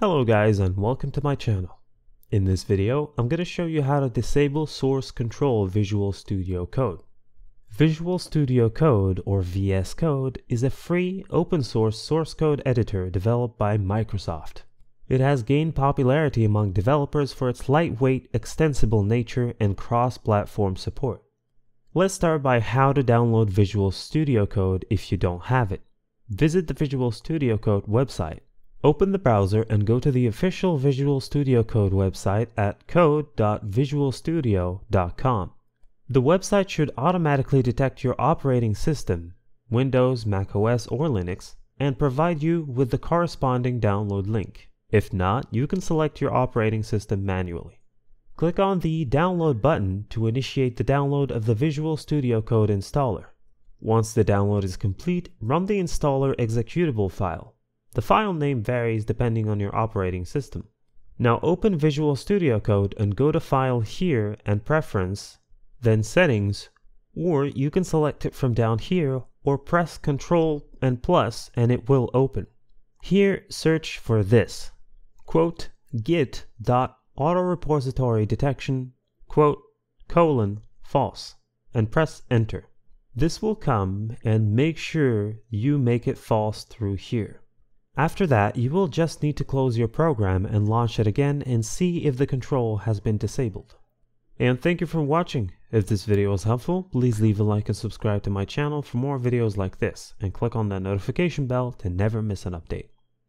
Hello guys and welcome to my channel. In this video, I'm going to show you how to disable source control Visual Studio Code. Visual Studio Code, or VS Code, is a free, open source source code editor developed by Microsoft. It has gained popularity among developers for its lightweight, extensible nature and cross-platform support. Let's start by how to download Visual Studio Code if you don't have it. Visit the Visual Studio Code website. Open the browser and go to the official Visual Studio Code website at code.visualstudio.com. The website should automatically detect your operating system, Windows, macOS, or Linux, and provide you with the corresponding download link. If not, you can select your operating system manually. Click on the Download button to initiate the download of the Visual Studio Code installer. Once the download is complete, run the installer executable file. The file name varies depending on your operating system. Now open Visual Studio Code and go to File here and Preference, then Settings, or you can select it from down here or press Ctrl and plus and it will open. Here search for this, quote git dot auto repository detection, quote colon false, and press enter. This will come and make sure you make it false through here. After that, you will just need to close your program and launch it again and see if the control has been disabled. And thank you for watching. If this video was helpful, please leave a like and subscribe to my channel for more videos like this and click on that notification bell to never miss an update.